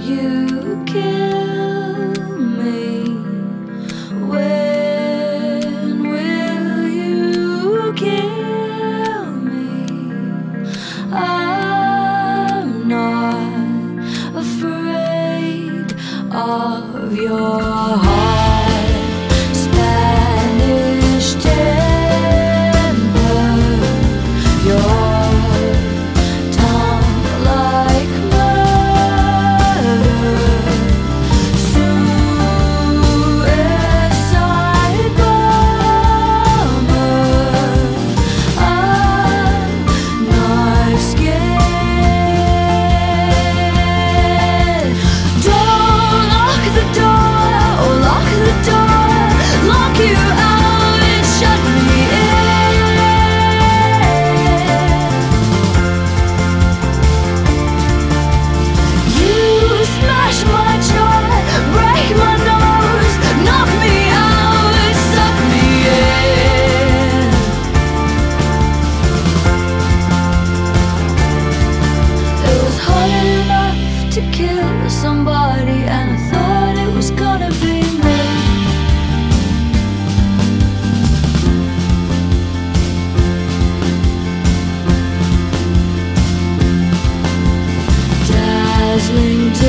you kill me? When will you kill me? I'm not afraid of your heart. whistling